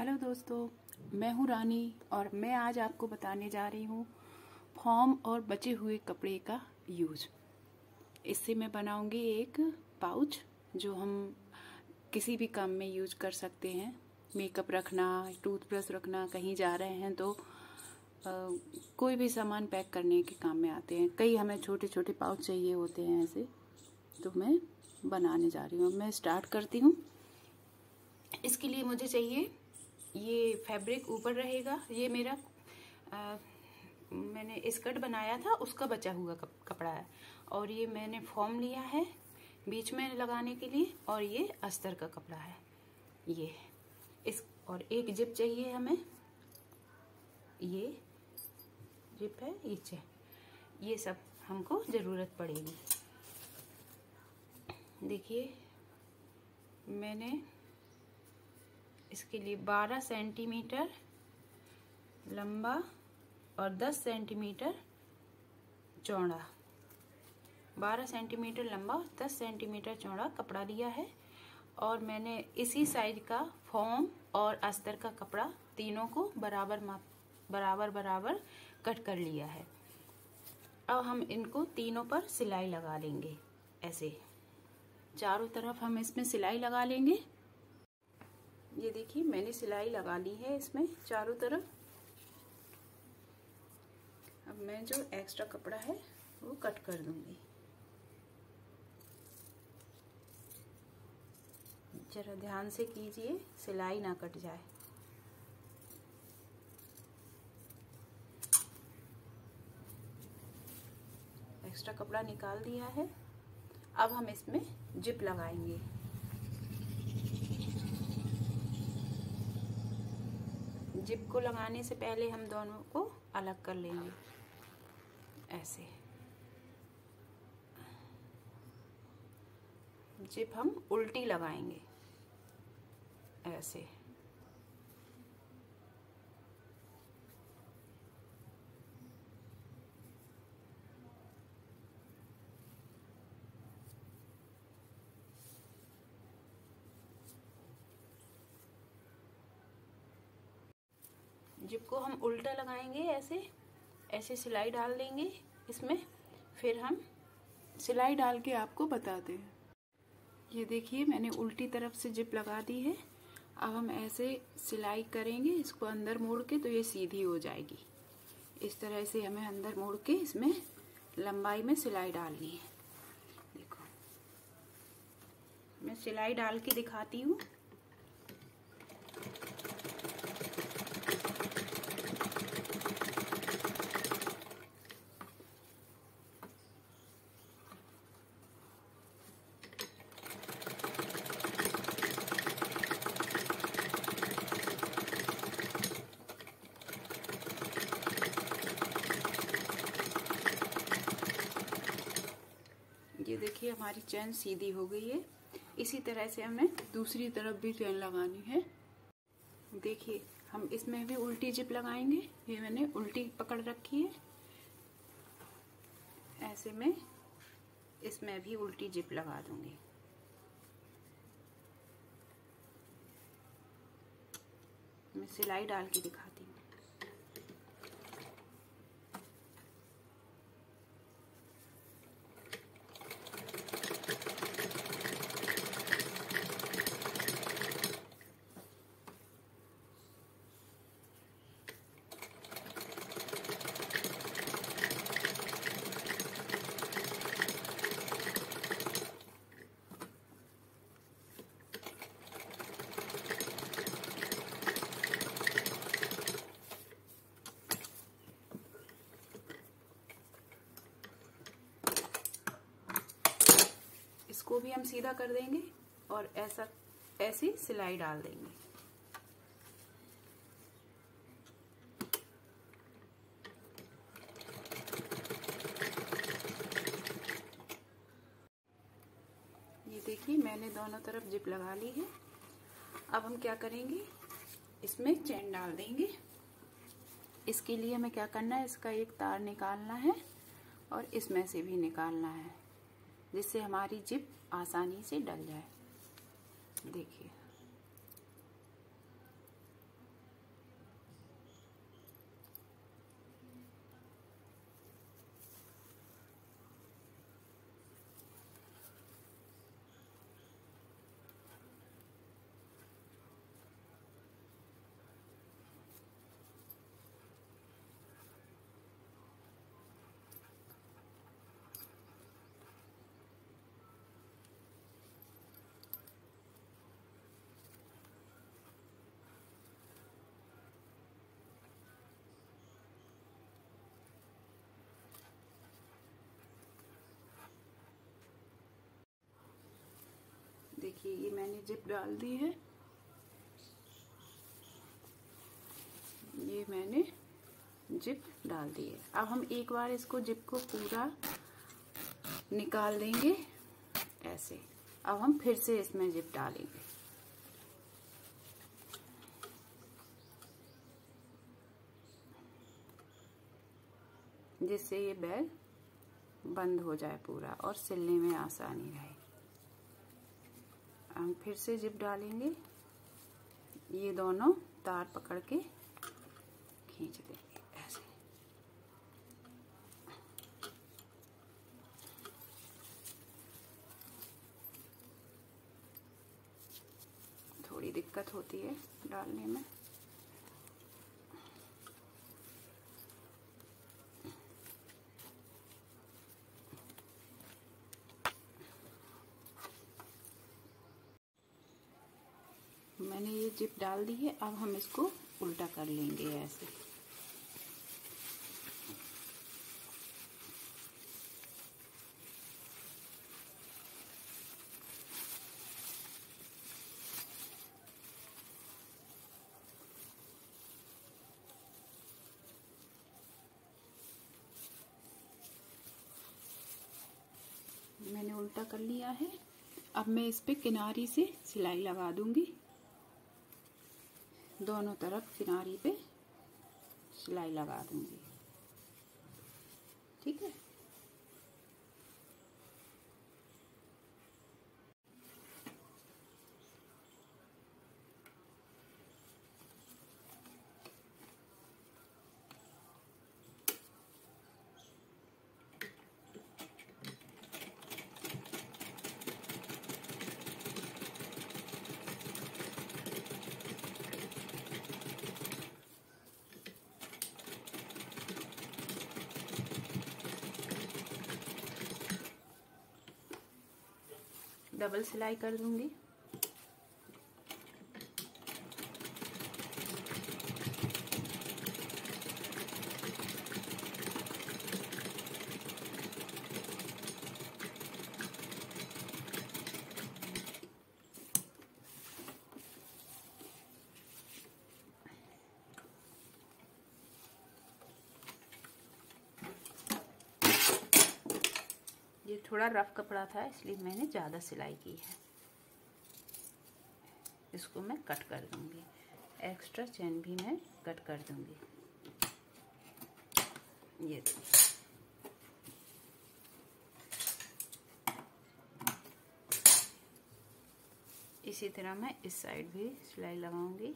Hello दोस्तों मैं हूँ रानी और मैं आज आपको बताने जा रही हूँ फॉर्म और बचे हुए कपड़े का यूज़। इससे मैं बनाऊँगी एक पाउच जो हम किसी भी काम में यूज़ कर सकते हैं। मेकअप रखना टूथब्रश रखना कहीं जा रहे हैं तो आ, कोई भी सामान पैक करने के काम में आते हैं। कई हमें छोटे छोटे पाउच चाहिए होते हैं ऐसे तो मैं बनाने जा रही हूँ। मैं स्टार्ट करती हूँ। इसके लिए मुझे चाहिए ये फैब्रिक ऊपर रहेगा ये मेरा आ, मैंने स्कर्ट बनाया था उसका बचा हुआ कप, कपड़ा है। और ये मैंने फॉर्म लिया है बीच में लगाने के लिए और ये अस्तर का कपड़ा है। ये इस और एक जिप चाहिए हमें। ये जिप है नीचे ये सब हमको ज़रूरत पड़ेगी। देखिए मैंने इसके लिए 12 सेंटीमीटर लंबा और 10 सेंटीमीटर चौड़ा। 12 सेंटीमीटर लंबा 10 सेंटीमीटर चौड़ा कपड़ा लिया है और मैंने इसी साइज़ का फॉर्म और अस्तर का कपड़ा तीनों को बराबर माप, बराबर बराबर कट कर लिया है। अब हम इनको तीनों पर सिलाई लगा लेंगे, ऐसे। चारों तरफ़ हम इसमें सिलाई लगा लेंगे। ये देखिए, मैंने सिलाई लगा ली है इसमें चारों तरफ़। अब मैं जो एक्स्ट्रा कपड़ा है, वो कट कर दूँगी। जरा ध्यान से कीजिए, सिलाई ना कट जाए। एक्स्ट्रा कपड़ा निकाल दिया है। अब हम इसमें जिप लगाएँगे। जिप को लगाने से पहले हम दोनों को अलग कर लेंगे। ऐसे। जिप हम उल्टी लगाएँगे। ऐसे। जिप को हम उल्टा लगाएँगे, ऐसे ऐसे सिलाई डाल देंगे, इसमें, फिर हम सिलाई डाल के आपको बताते हैं। ये देखिए, मैंने उल्टी तरफ़ से जिप लगा दी है। अब हम ऐसे सिलाई करेंगे इसको अंदर मोड़ के तो ये सीधी हो जाएगी। इस तरह से हमें अंदर मोड़ के इसमें लंबाई में सिलाई डालनी है। देखो, मैं सिलाई डाल के दिखाती हूँ ये देखिए, हमारी चैन सीधी हो गई है। इसी तरह से हमें दूसरी तरफ़ भी चैन लगानी है। देखिए, हम इसमें भी उल्टी जिप लगाएँगे। ये मैंने उल्टी पकड़ रखी है। ऐसे में इसमें भी उल्टी जिप लगा दूँगी। मैं सिलाई डाल के दिखाती हूँ इसको भी हम सीधा कर देंगे और ऐसा, ऐसी सिलाई डाल देंगे। ये देखिए, मैंने दोनों तरफ़ जिप लगा ली है। अब हम क्या करेंगे? इसमें चैन डाल देंगे। इसके लिए हमें क्या करना है? इसका एक तार निकालना है और इसमें से भी निकालना है, जिससे हमारी जिप आसानी से डल जाए। देखिए। देखिए ये मैंने जिप डाल दी है। ये मैंने जिप डाल दी है। अब हम एक बार इसको जिप को पूरा निकाल देंगे, ऐसे। अब हम फिर से इसमें जिप डालेंगे। जिससे ये बैग बंद हो जाए पूरा और सिलने में आसानी रहे। हम फिर से जिप डालेंगे। ये दोनों तार पकड़ के खींच देंगे, ऐसे। थोड़ी दिक्कत होती है डालने में। मैंने ये जिप डाल दी है, अब हम इसको उल्टा कर लेंगे ऐसे। मैंने उल्टा कर लिया है। अब मैं इस पे किनारी से सिलाई लगा दूँगी। दोनों तरफ़ किनारी पे सिलाई लगा दूँगी ठीक है डबल सिलाई कर दूँगी ये थोड़ा रफ कपड़ा था, इसलिए मैंने ज़्यादा सिलाई की है। इसको मैं कट कर दूँगी। एक्स्ट्रा चैन भी मैं कट कर दूँगी। ये इसी तरह मैं इस साइड भी सिलाई लगाऊँगी।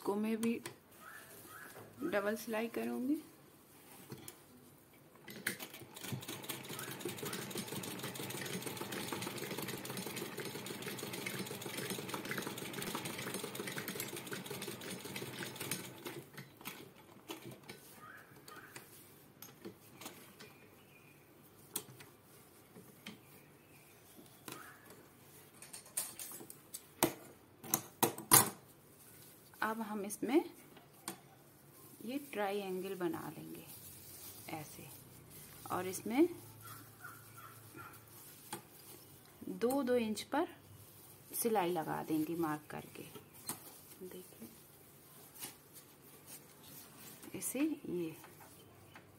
इसको मैं भी डबल सिलाई करूँगी। अब हम इसमें ये ट्रायंगल बना लेंगे, ऐसे। और इसमें दो दो इंच पर सिलाई लगा देंगे मार्क करके। देखिए, इसे ये,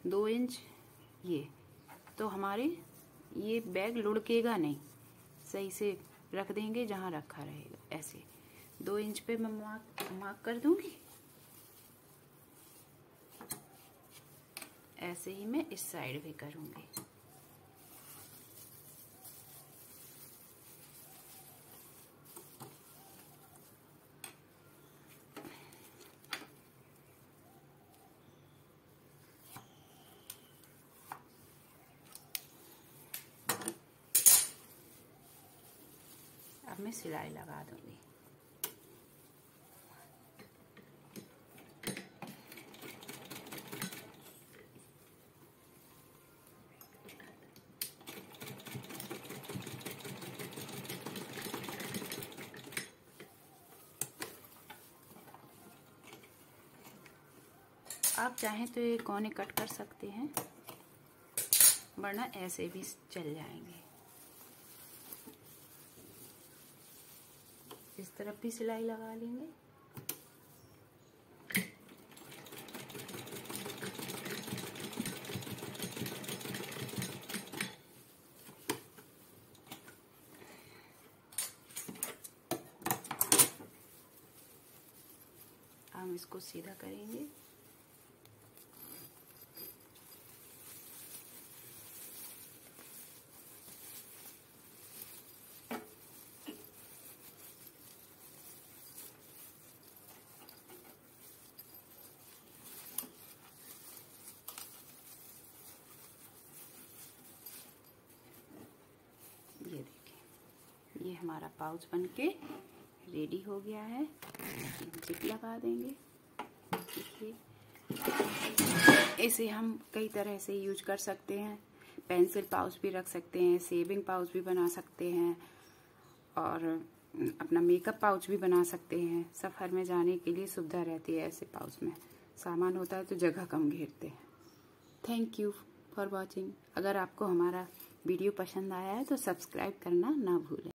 दो इंच ये। तो हमारे ये बैग लुढ़केगा नहीं। सही से रख देंगे जहाँ रखा रहेगा, ऐसे। दो इंच पे मैं मार्क मार्क कर दूँगी। ऐसे ही मैं इस साइड भी करूँगी। अब मैं सिलाई लगा दूँगी। आप चाहें तो ये कोने कट कर सकते हैं, वरना ऐसे भी चल जाएँगे। इस तरफ़ भी सिलाई लगा लेंगे। हम इसको सीधा करेंगे ये देखिए ये हमारा पाउच बन के रेडी हो गया है। जिप लगा देंगे। देखिए, इसे हम कई तरह से यूज़ कर सकते हैं। पेंसिल पाउच भी रख सकते हैं सेविंग पाउच भी बना सकते हैं, और अपना मेकअप पाउच भी बना सकते हैं। सफ़र में जाने के लिए सुविधा रहती है ऐसे पाउच में। सामान होता है तो जगह कम घेरते हैं। थैंक यू फॉर वॉचिंग अगर आपको हमारा वीडियो पसंद आया है तो सब्सक्राइब करना ना भूलें।